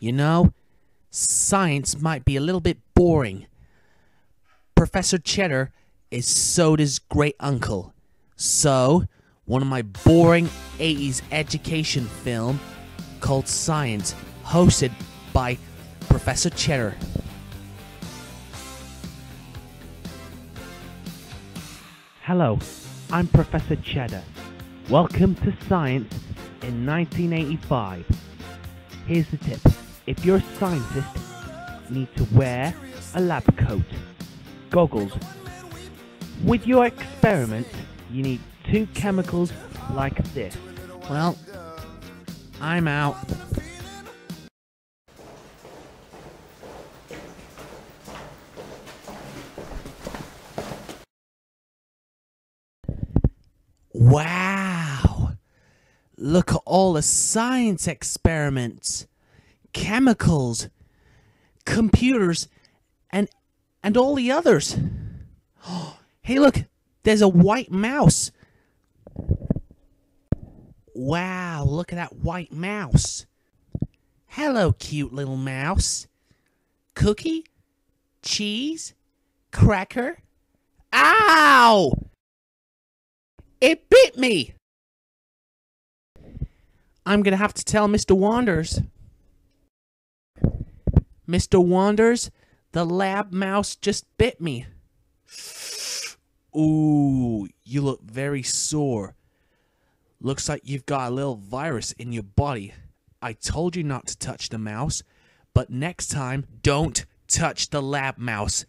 You know, science might be a little bit boring. Professor Cheddar is Soda's great uncle. So, one of my boring 80s education film called Science, hosted by Professor Cheddar. Hello, I'm Professor Cheddar. Welcome to Science in 1985. Here's the tip. If you're a scientist, you need to wear a lab coat, goggles. With your experiment, you need two chemicals like this. Well, I'm out. Wow! Look at all the science experiments, chemicals, computers, and and all the others. hey, look! There's a white mouse. Wow! Look at that white mouse. Hello, cute little mouse. Cookie, cheese, cracker. Ow! It bit me! I'm gonna have to tell Mr. Wanders. Mr. Wanders, the lab mouse just bit me. Ooh, you look very sore. Looks like you've got a little virus in your body. I told you not to touch the mouse, but next time, don't touch the lab mouse.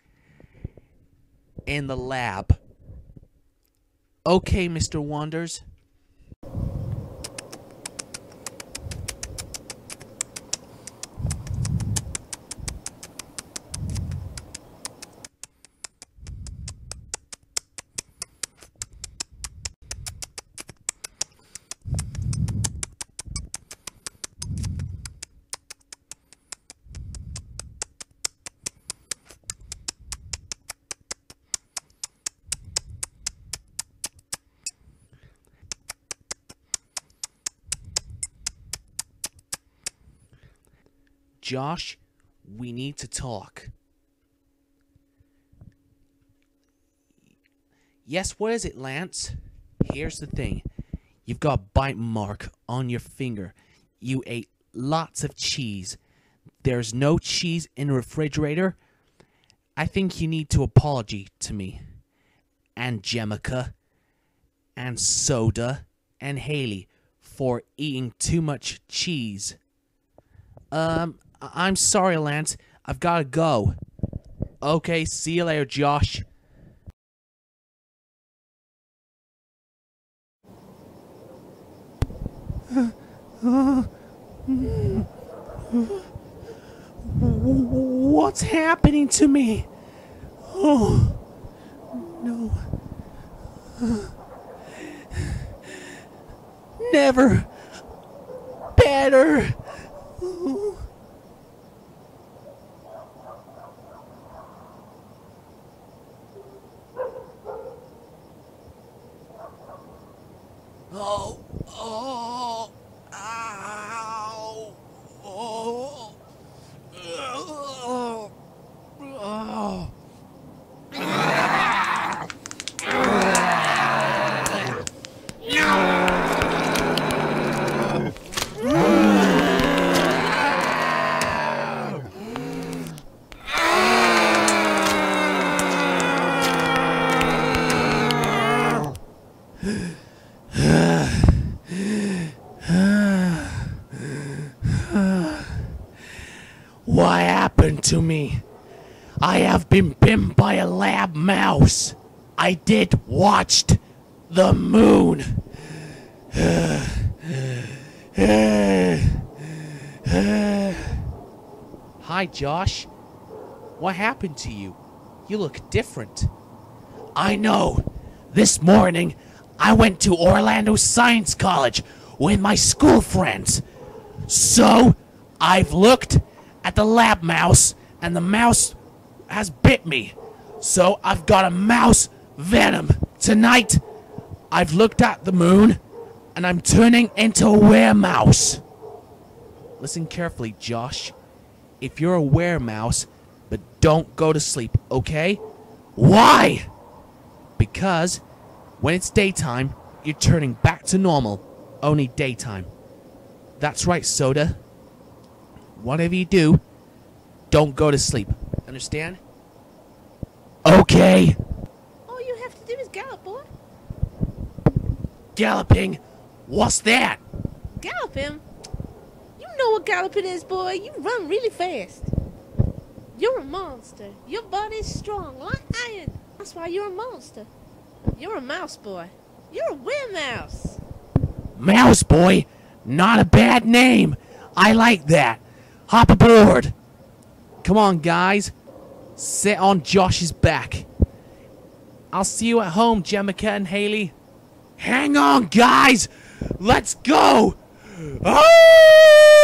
In the lab. Okay, Mr. Wanders. Josh, we need to talk. Yes, what is it, Lance? Here's the thing. You've got a bite mark on your finger. You ate lots of cheese. There's no cheese in the refrigerator. I think you need to apology to me. And Jemica. And Soda. And Haley for eating too much cheese. Um, I- I'm sorry, Lance. I've got to go. Okay, see you later, Josh. What's happening to me? Oh, no. Never better. Oh, oh, ow, I did watched the moon. Hi, Josh. What happened to you? You look different. I know. This morning, I went to Orlando Science College with my school friends. So, I've looked at the lab mouse, and the mouse has bit me. So, I've got a mouse venom. Tonight, I've looked at the moon, and I'm turning into a weremouse. Listen carefully, Josh. If you're a weremouse, but don't go to sleep, okay? Why? Because when it's daytime, you're turning back to normal. Only daytime. That's right, Soda. Whatever you do, don't go to sleep. Understand? Okay. All you have to do is gallop, boy. Galloping. What's that? Galloping? You know what galloping is, boy. You run really fast. You're a monster. Your body's strong, like iron. That's why you're a monster. You're a mouse, boy. You're a weremouse. Mouse Boy. Not a bad name. I like that. Hop aboard. Come on, guys. Sit on Josh's back. I'll see you at home, Jemica and Haley. Hang on, guys. Let's go. Oh!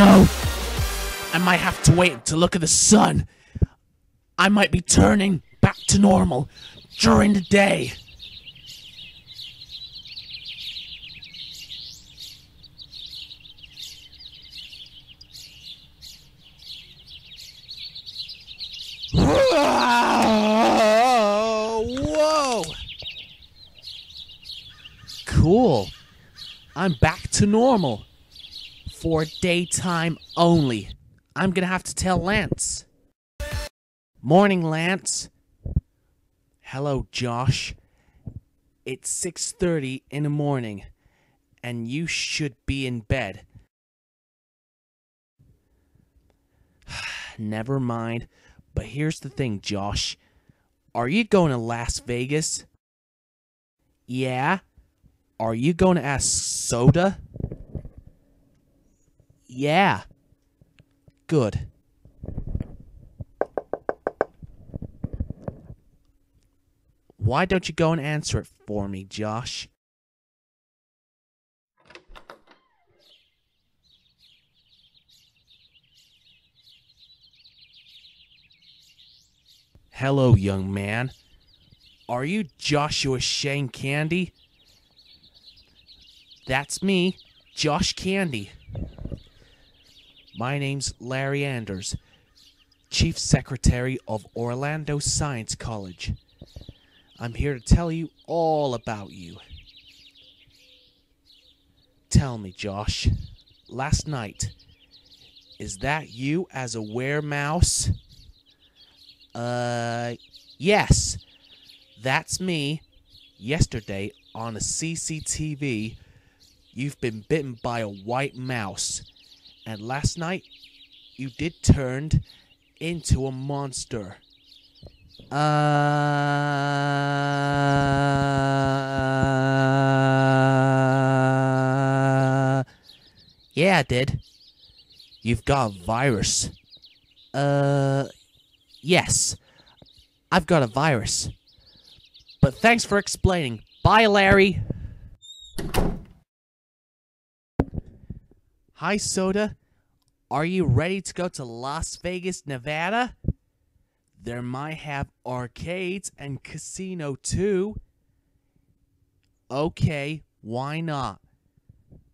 Know, I might have to wait to look at the sun. I might be turning back to normal during the day. Whoa! Cool. I'm back to normal for daytime only. I'm gonna have to tell Lance. Morning, Lance. Hello, Josh. It's 6:30 in the morning and you should be in bed. Never mind. But here's the thing, Josh. Are you going to Las Vegas? Yeah. Are you going to ask Soda? Yeah. Good. Why don't you go and answer it for me, Josh? Hello, young man. Are you Joshua Shane Candy? That's me, Josh Candy. My name's Larry Anders, Chief Secretary of Orlando Science College. I'm here to tell you all about you. Tell me, Josh, last night, is that you as a weremouse? Uh, yes, that's me. Yesterday on a CCTV, you've been bitten by a white mouse. And last night, you did turned into a monster. Uh, yeah, I did. You've got a virus. Uh, yes. I've got a virus. But thanks for explaining. Bye, Larry. Hi, Soda. Are you ready to go to Las Vegas, Nevada? There might have arcades and casino too. Okay, why not?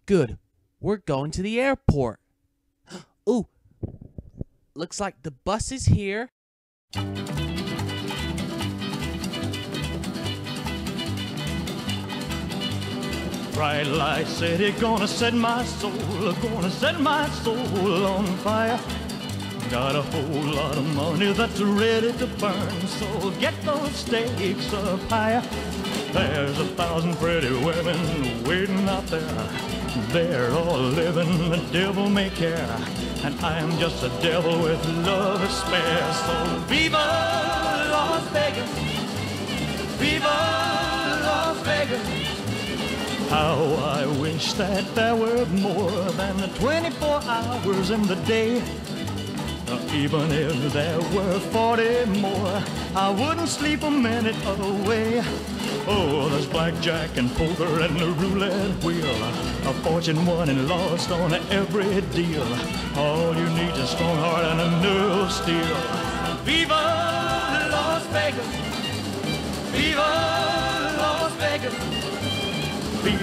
Good. We're going to the airport. Ooh. Looks like the bus is here. Bright light city, gonna set my soul, gonna set my soul on fire. Got a whole lot of money that's ready to burn, so get those stakes up higher. There's a thousand pretty women waiting out there. They're all living the devil may care, and I am just a devil with love to spare. So viva Las Vegas, viva Las Vegas. How I wish that there were more than the 24 hours in the day. Uh, even if there were 40 more, I wouldn't sleep a minute away. Oh, there's blackjack and poker and the roulette wheel. A fortune won and lost on every deal. All you need is a strong heart and a of steel. Viva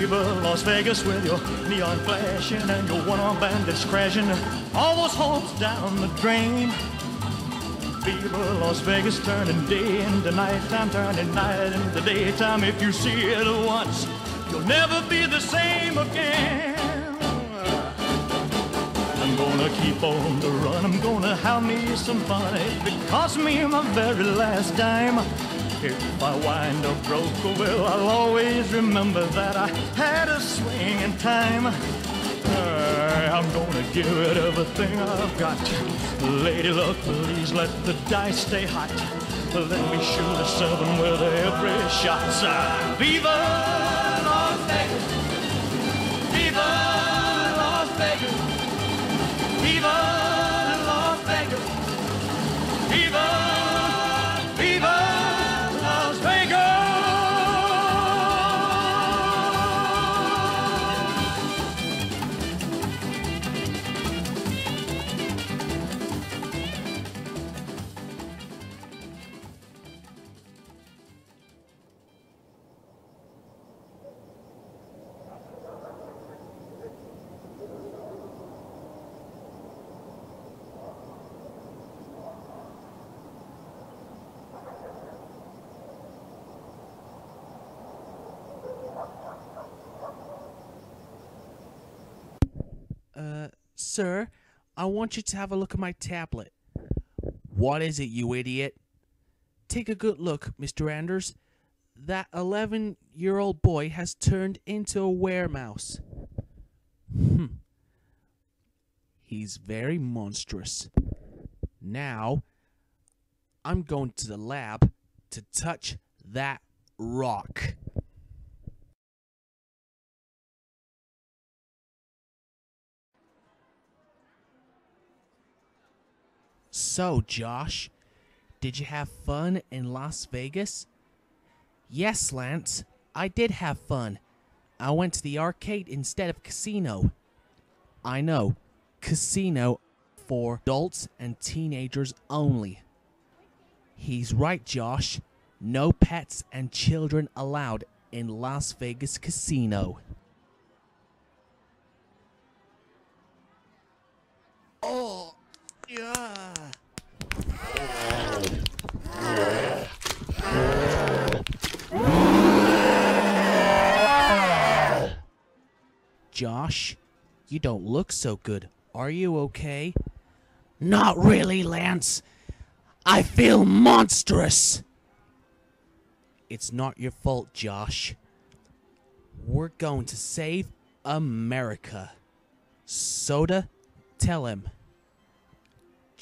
Viva Las Vegas with your neon flashing and your one-armed bandits crashing all those hopes down the drain. Viva Las Vegas turning day into nighttime, turning night into daytime. If you see it once, you'll never be the same again. I'm gonna keep on the run. I'm gonna have me some fun. It costs me my very last dime. If I wind up broke, well, I'll always remember that I had a swing in time. I'm gonna give it everything I've got. Lady luck, please let the dice stay hot. Let me shoot a seven with every shot. Uh, Viva Las Vegas! Viva Las Vegas! Sir, I want you to have a look at my tablet. What is it, you idiot? Take a good look, Mr. Anders. That 11 year old boy has turned into a weremouse. Hmm. He's very monstrous. Now, I'm going to the lab to touch that rock. So, Josh, did you have fun in Las Vegas? Yes, Lance, I did have fun. I went to the arcade instead of casino. I know, casino for adults and teenagers only. He's right, Josh. No pets and children allowed in Las Vegas Casino. Oh. Josh, you don't look so good. Are you okay? Not really, Lance. I feel monstrous. It's not your fault, Josh. We're going to save America. Soda, tell him.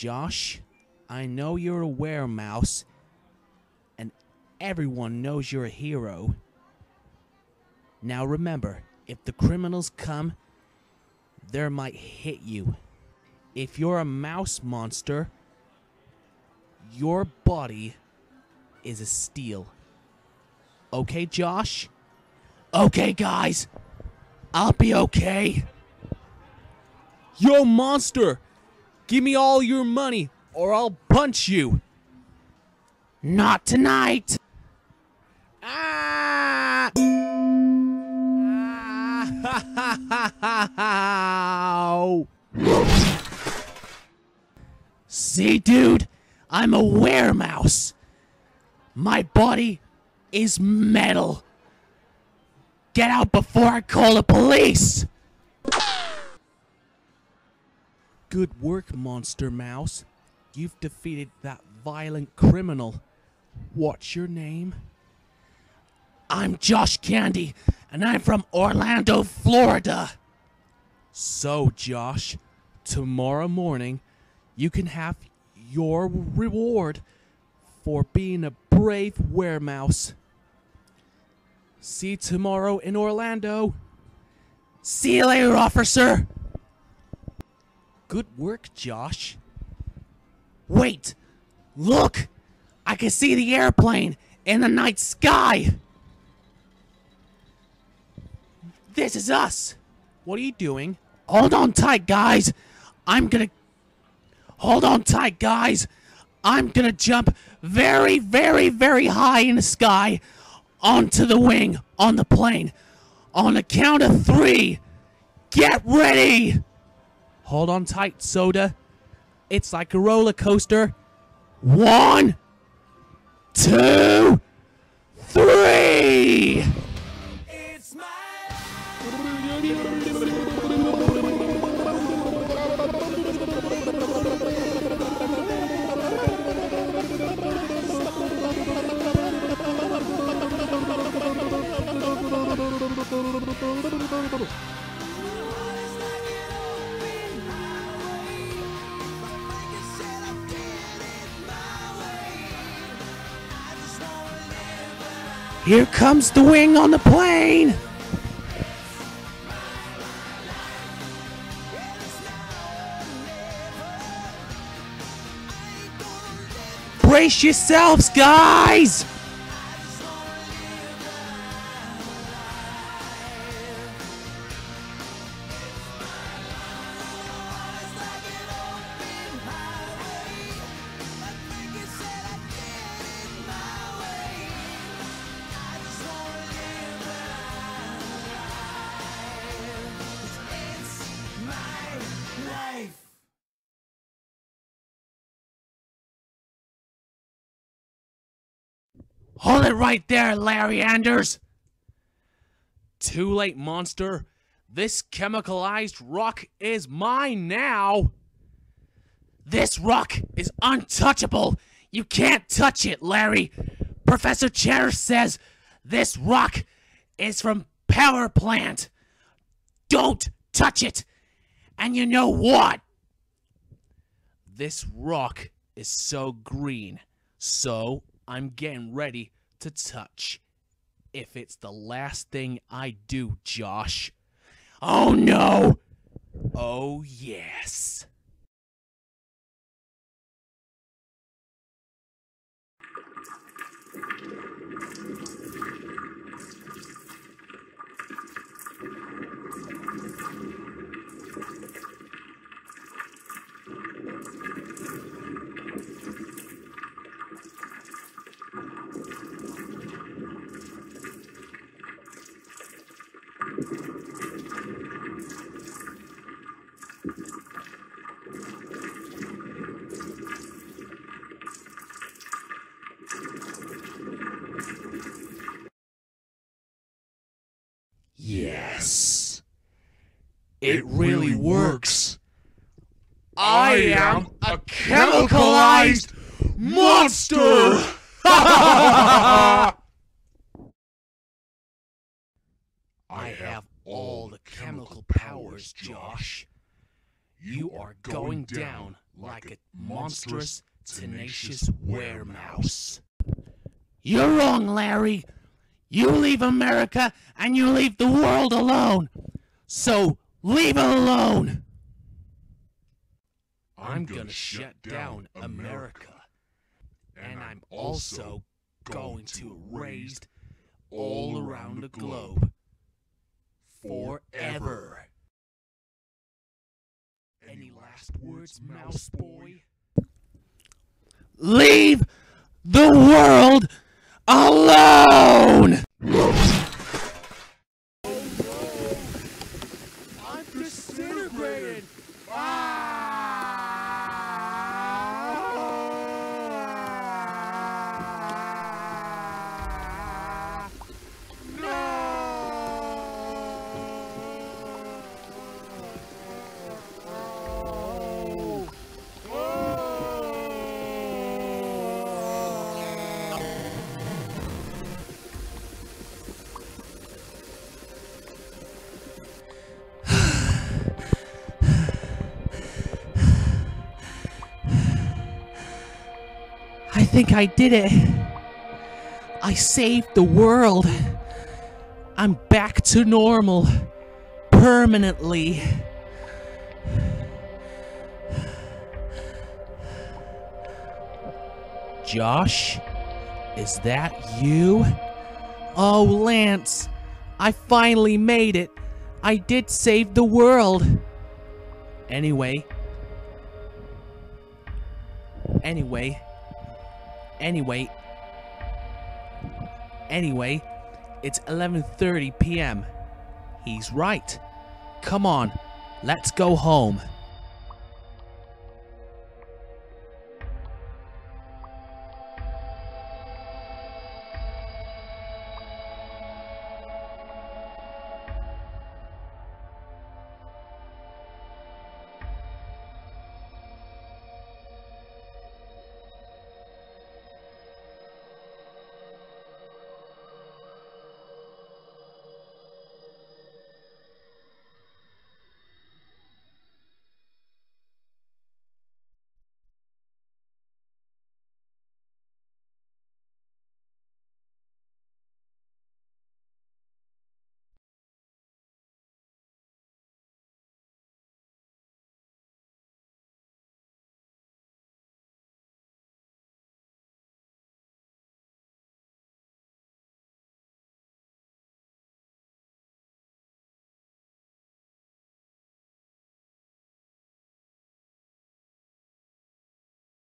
Josh, I know you're a weremouse, and everyone knows you're a hero. Now remember, if the criminals come, they might hit you. If you're a mouse monster, your body is a steel. Okay, Josh? Okay, guys. I'll be okay. Yo, monster! Give me all your money, or I'll punch you. Not tonight. Ah! See, dude, I'm a weremouse. My body is metal. Get out before I call the police. Good work, Monster Mouse. You've defeated that violent criminal. What's your name? I'm Josh Candy, and I'm from Orlando, Florida. So, Josh, tomorrow morning, you can have your reward for being a brave weremouse. See you tomorrow in Orlando. See you later, officer. Good work, Josh. Wait! Look! I can see the airplane in the night sky! This is us! What are you doing? Hold on tight, guys! I'm gonna. Hold on tight, guys! I'm gonna jump very, very, very high in the sky onto the wing on the plane. On the count of three, get ready! Hold on tight, Soda. It's like a roller coaster. One, two, three! Here comes the wing on the plane! Brace yourselves, guys! Hold it right there, Larry Anders! Too late, monster. This chemicalized rock is mine now. This rock is untouchable. You can't touch it, Larry. Professor Chair says this rock is from power plant. Don't touch it. And you know what? This rock is so green. So I'm getting ready to touch. If it's the last thing I do, Josh. Oh no! Oh yes. It really works. I am a chemicalized monster! I have all the chemical powers, Josh. You are going down like a monstrous, tenacious weremouse. You're wrong, Larry. You leave America and you leave the world alone. So leave it alone. I'm gonna shut down America. And I'm also going to erase all around the globe. Forever. Any last words, Mouse Boy? Leave the world alone! Think I did it. I saved the world. I'm back to normal. Permanently. Josh? Is that you? Oh, Lance. I finally made it. I did save the world. Anyway. Anyway. Anyway. Anyway, it's 11:30 p.m. He's right. Come on. Let's go home.